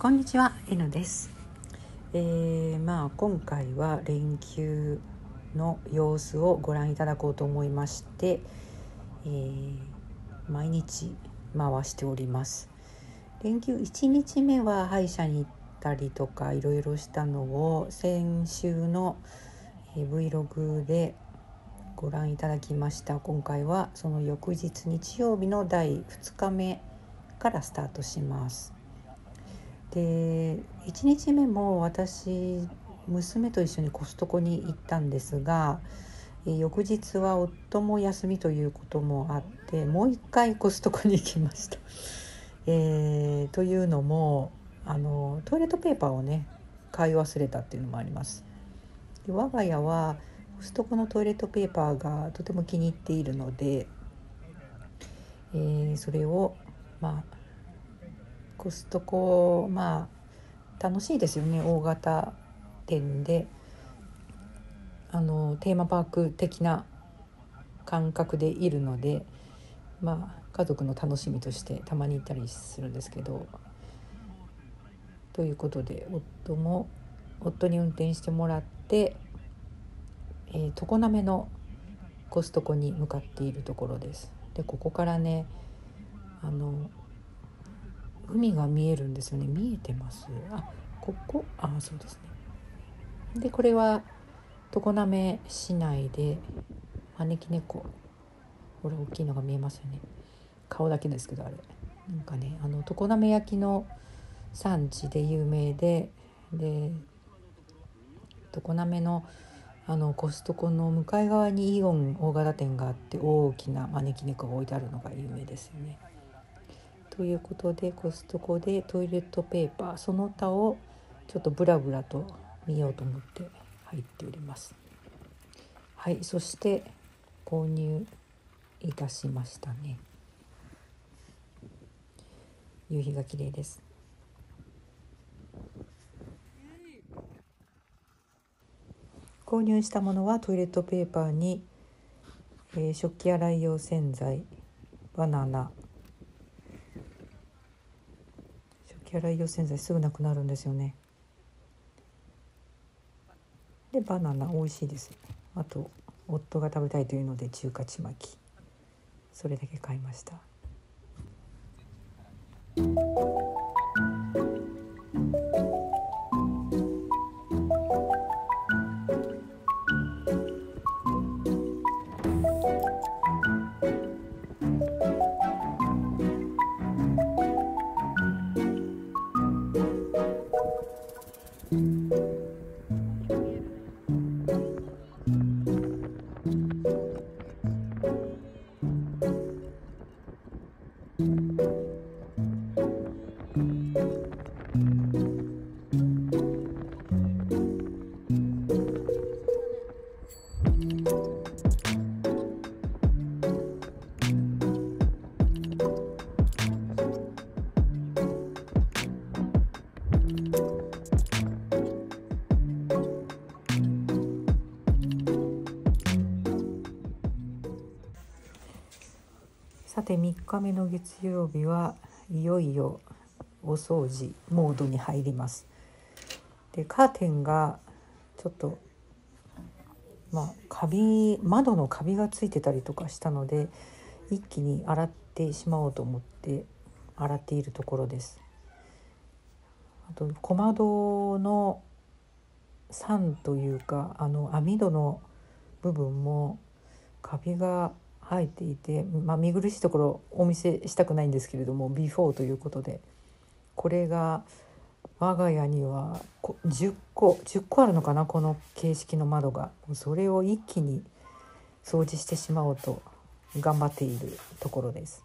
こんにちは N です、えー、まあ今回は連休の様子をご覧いただこうと思いまして、えー、毎日回しております。連休1日目は歯医者に行ったりとかいろいろしたのを先週の Vlog でご覧いただきました。今回はその翌日日曜日の第2日目からスタートします。で1日目も私娘と一緒にコストコに行ったんですが翌日は夫も休みということもあってもう一回コストコに行きました。えー、というのもあのトイレットペーパーをね買い忘れたっていうのもあります。で我が家はコストコのトイレットペーパーがとても気に入っているので、えー、それをまあコストコまあ楽しいですよね大型店であのテーマパーク的な感覚でいるのでまあ家族の楽しみとしてたまに行ったりするんですけどということで夫も夫に運転してもらって、えー、常滑のコストコに向かっているところです。でここからねあの海が見えるんですよね。見えてます。あここ？あそうですね。でこれは常滑市内で招き猫。これ大きいのが見えますよね。顔だけですけどあれ。なんかねあの常滑焼の産地で有名でで常滑のあのコストコの向かい側にイオン大型店があって大きな招き猫が置いてあるのが有名ですよね。ということでコストコでトイレットペーパーその他をちょっとブラブラと見ようと思って入っております。はいそして購入いたしましたね。夕日が綺麗です。購入したものはトイレットペーパーに、えー、食器洗い用洗剤バナナ手洗い用洗剤すぐなくなるんですよね。でバナナ美味しいです。あと夫が食べたいというので中華ちまき。それだけ買いました。て3日目の月曜日はいよいよお掃除モードに入ります。でカーテンがちょっとまあカビ窓のカビがついてたりとかしたので一気に洗ってしまおうと思って洗っているところです。あと小窓の酸というかあの網戸の部分もカビが生えていて、まあ、見苦しいところお見せしたくないんですけれどもビフォーということでこれが我が家には10個10個あるのかなこの形式の窓がそれを一気に掃除してしまおうと頑張っているところです。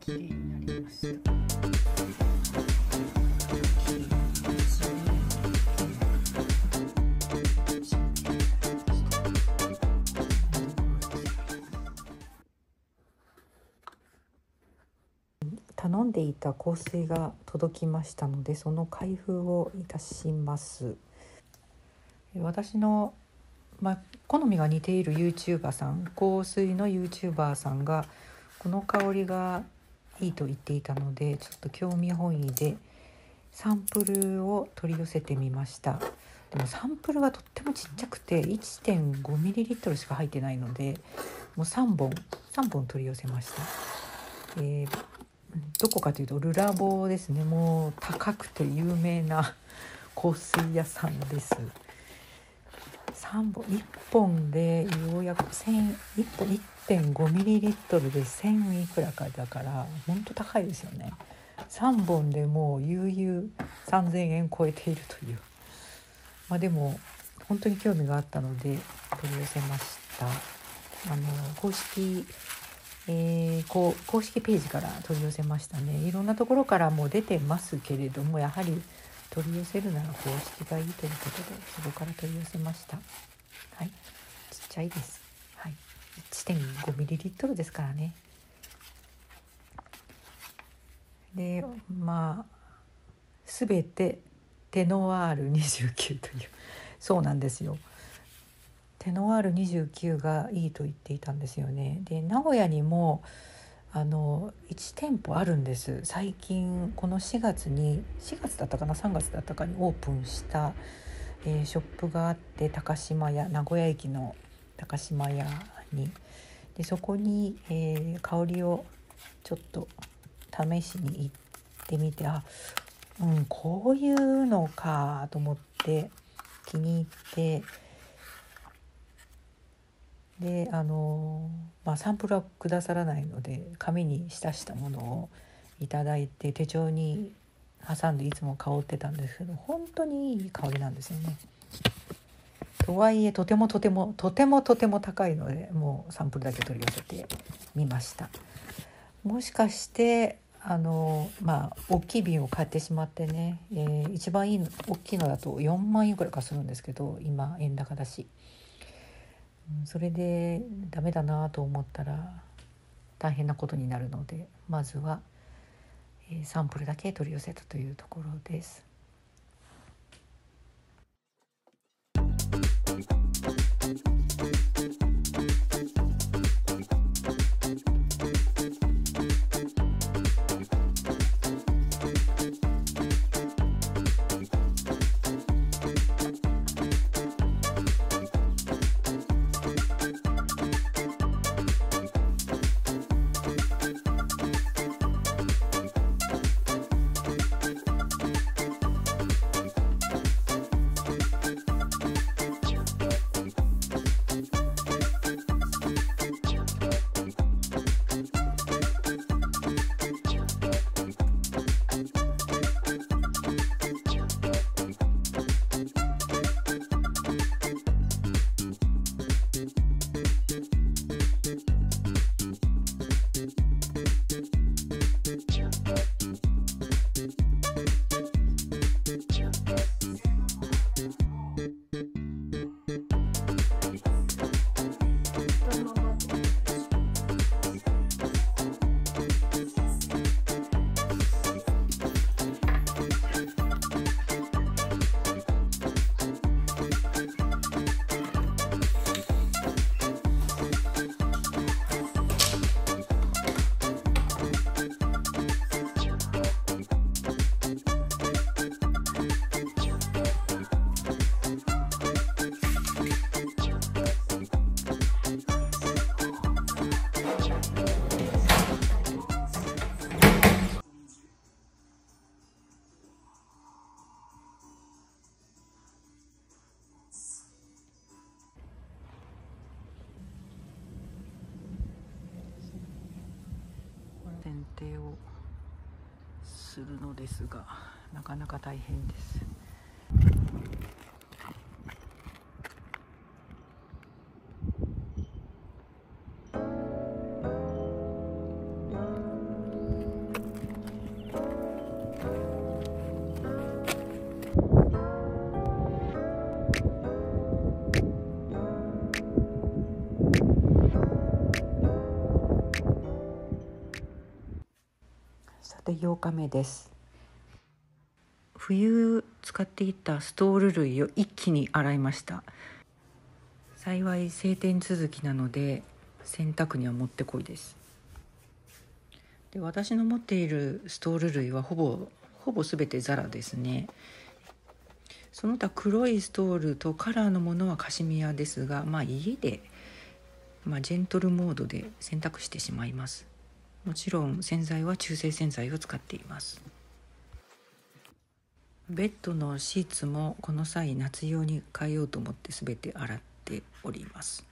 綺麗になりました。頼んでいた香水が届きましたのでその開封をいたします。私の、まあ、好みが似ている YouTuber さん香水の YouTuber さんがこの香りがいいと言っていたのでちょっと興味本位でサンプルを取り寄せてみました。でもサンプルがとってもちっちゃくて 1.5ml しか入ってないのでもう3本3本取り寄せました、えーどこかというとルラボですね。もう高くて有名な香水屋さんです。3本1本でようやく1 1本1.5ミリリットルで1000いくらかだからほんと高いですよね。3本でもう悠々3,000円超えているという。まあでも本当に興味があったので取り寄せました。あの公式えー、こう公式ページから取り寄せましたね。いろんなところからも出てますけれどもやはり取り寄せるなら公式がいいということでそこから取り寄せました。はい。ちっちゃいです。はい。1.5ml ですからね。でまあ全てテノワール29という。そうなんですよ。テノワール29がいいと言っていたんですよね。で名古屋にもあの1店舗あるんです最近この4月に4月だったかな3月だったかにオープンした、えー、ショップがあって高島屋名古屋駅の高島屋にでそこに、えー、香りをちょっと試しに行ってみてあうんこういうのかと思って気に入って。であの、まあ、サンプルはくださらないので紙に浸したものをいただいて手帳に挟んでいつも香ってたんですけど本当にいい香りなんですよね。とはいえとてもとてもとてもとても高いのでもうサンプルだけ取り寄せてみました。もしかしてあのまあ大きい瓶を買ってしまってね、えー、一番いい大きいのだと4万円くらいかするんですけど今円高だしそれでダメだなと思ったら大変なことになるのでまずは、サンプルだけ取り寄せたというところです。ですがなかなか大変です。さて8日目です冬使っていたストール類を一気に洗いました。幸い晴天続きなので洗濯にはもってこいです。で私の持っているストール類はほぼほぼ全てザラですね。その他黒いストールとカラーのものはカシミヤですがまあ家で、まあ、ジェントルモードで洗濯してしまいます。もちろん洗剤は中性洗剤を使っています。ベッドのシーツもこの際夏用に変えようと思って全て洗っております。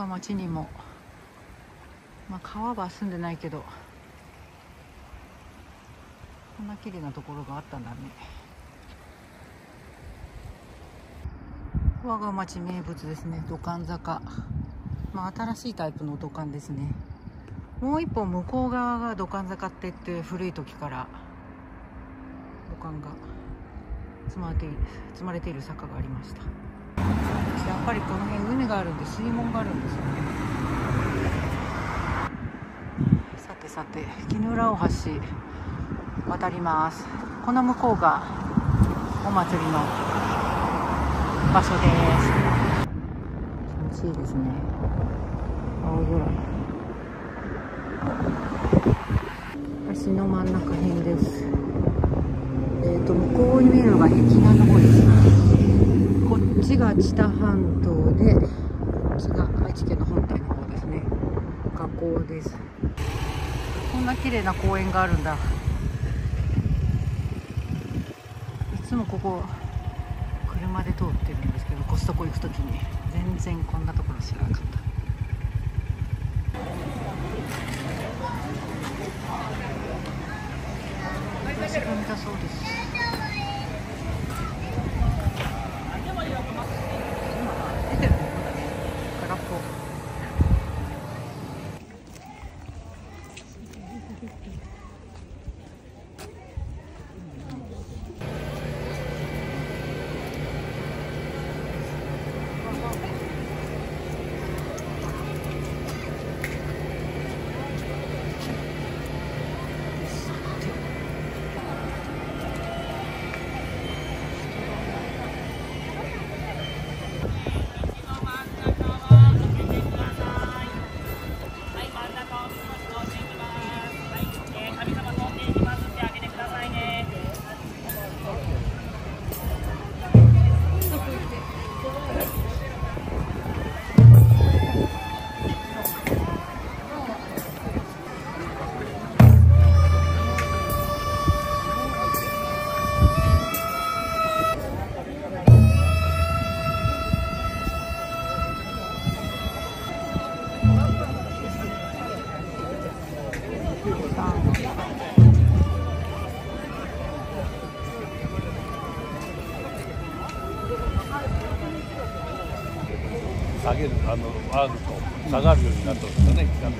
が町にもまあ川は住んでないけどこんな綺麗なところがあったんだね。我が町名物ですね。土管坂。まあ新しいタイプの土管ですね。もう一本向こう側が土管坂って言って古い時から土管が積まれている積まれている坂がありました。やっぱりこの辺海があるんで水門があるんですよね。さてさて絹浦大橋渡ります。この向こうがお祭りの場所です。気持ちいいですね。青空。橋の真ん中辺です。えーと、向こうに見えるのが碧南の方です。こっちが知多半島でこっちが愛知県の本体の方ですね。河口です。こんな綺麗な公園があるんだ。いつもここ車で通ってるんですけどコストコ行く時に。全然こんなところ知らなかった。私が見たそうです。あの上ると下がるようになったんですよね北の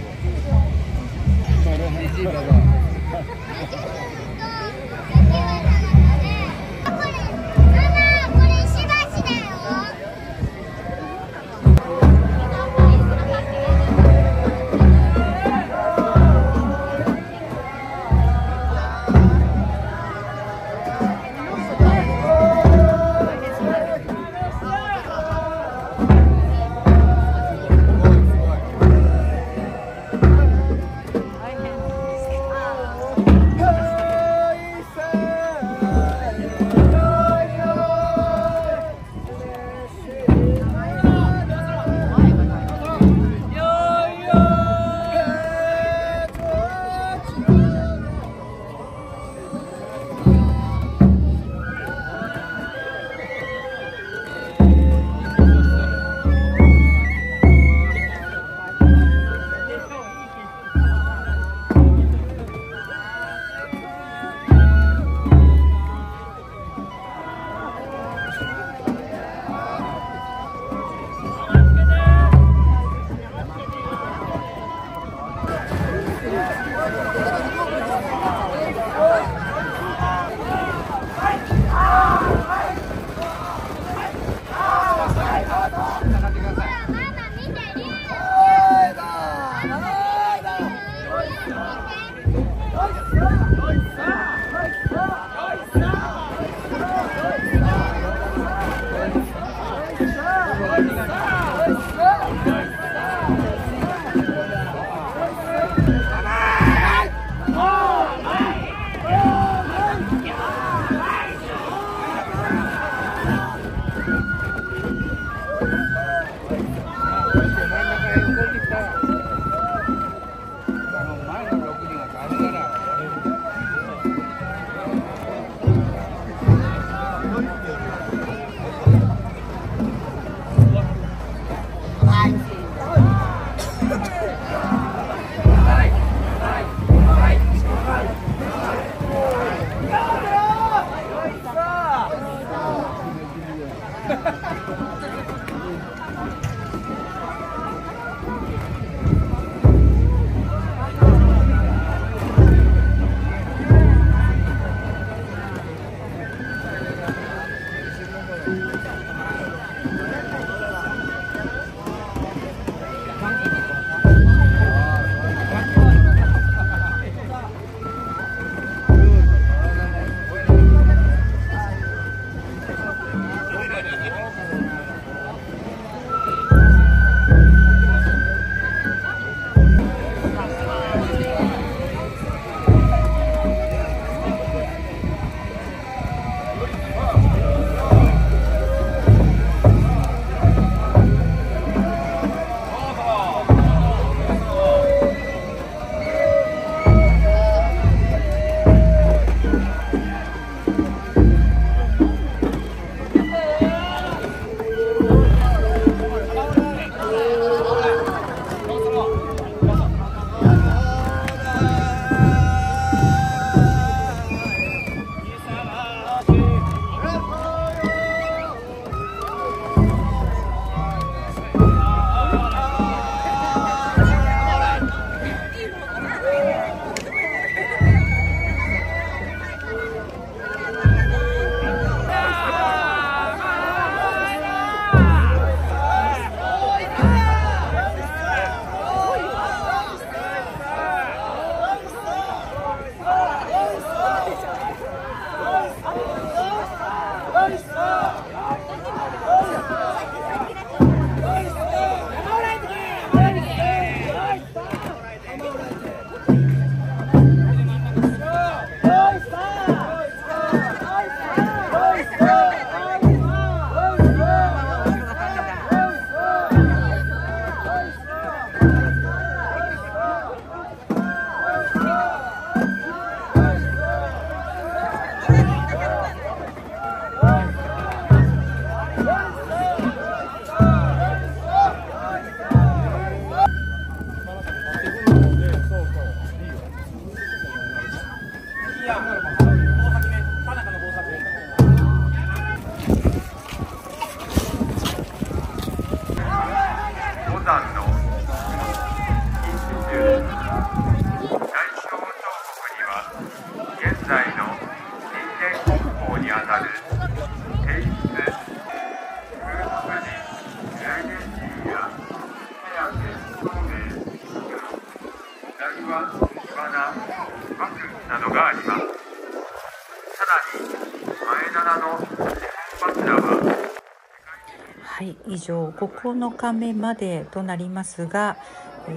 以上9日目までとなりますが、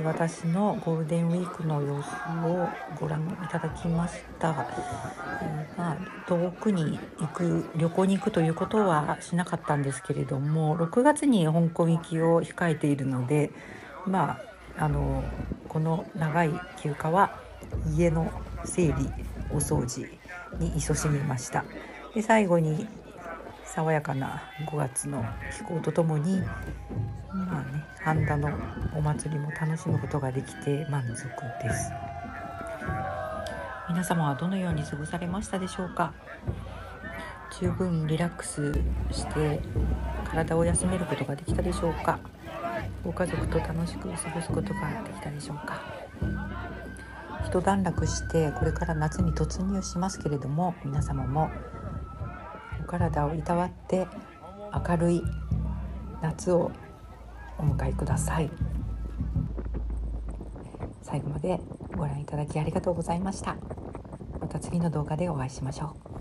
私のゴールデンウィークの様子をご覧いただきました。えーまあ、遠くに行く旅行に行くということはしなかったんですけれども6月に香港行きを控えているのでまああのこの長い休暇は家の整理お掃除に勤しみました。で最後に爽やかな5月の気候とともにまあね半田のお祭りも楽しむことができて満足です。皆様はどのように過ごされましたでしょうか？十分リラックスして体を休めることができたでしょうか？ご家族と楽しく過ごすことができたでしょうか？一段落してこれから夏に突入しますけれども皆様も体をいたわって明るい夏をお迎えください。最後までご覧いただきありがとうございました。また次の動画でお会いしましょう。